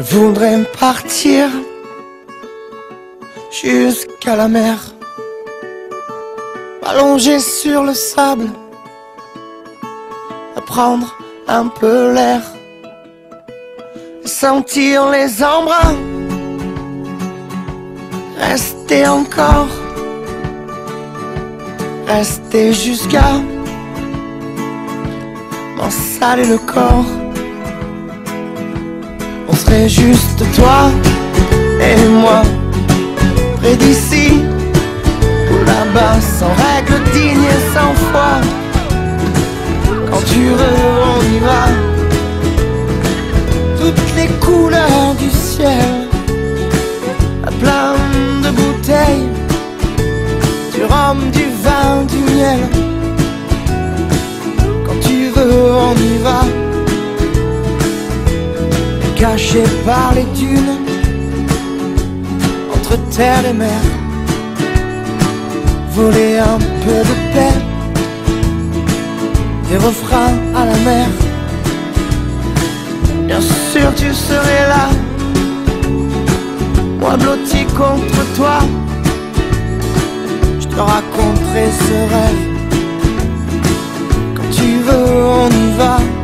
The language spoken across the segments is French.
Je voudrais partir jusqu'à la mer, m'allonger sur le sable, prendre un peu l'air, sentir les embruns, rester encore, rester jusqu'à m'en saler le corps. On serait juste toi et moi, près d'ici ou là-bas, sans règles dignes et sans foi. Quand tu veux. Toutes les couleurs du ciel, caché par les dunes, entre terre et mer, voler un peu de paix, des refrains à la mer. Bien sûr, tu serais là, moi blotti contre toi. Je te raconterai ce rêve. Quand tu veux, on y va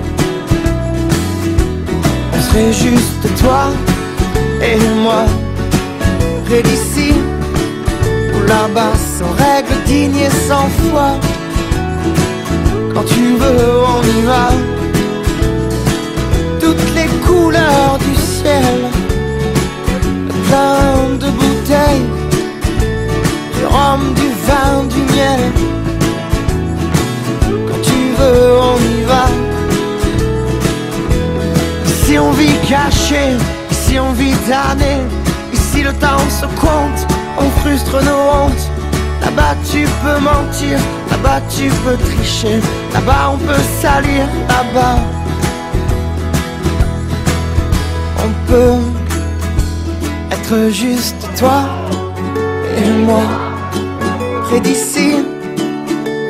serait juste toi et moi, près d'ici ou là-bas, sans règles dignes et sans foi. Quand tu veux, on y va. On vit caché, ici on vit damné, ici le temps se compte, on frustre nos hontes. Là-bas tu peux mentir, là-bas tu peux tricher, là-bas on peut salir, là-bas on peut être juste toi et moi, près d'ici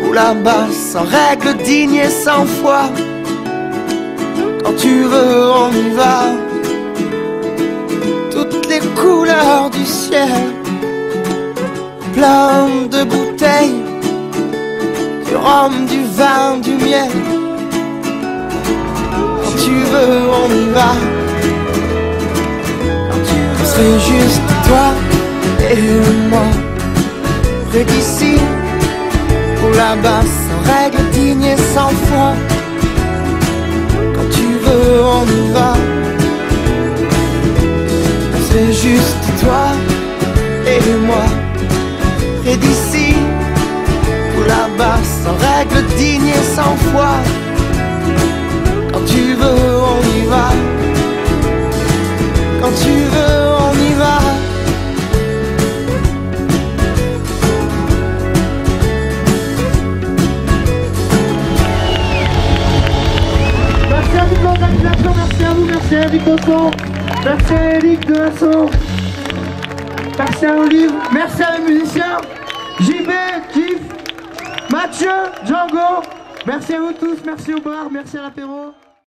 ou là-bas, sans règles dignes et sans foi. Quand tu veux, on plein de bouteilles, du rhum, du vin, du miel. Quand tu veux, on y va. Quand tu veux, juste toi et moi, près d'ici ou là-bas, sans règles dignes et sans foi on y va. D'ici ou là-bas, sans règles dignes et sans foi. Quand tu veux, on y va. Quand tu veux, on y va. Merci à toute l'organisation, merci à vous, merci à Eric Bosson, merci à Eric de merci à Olive, merci à les musiciens, Merci à vous tous, merci au bar, merci à l'apéro.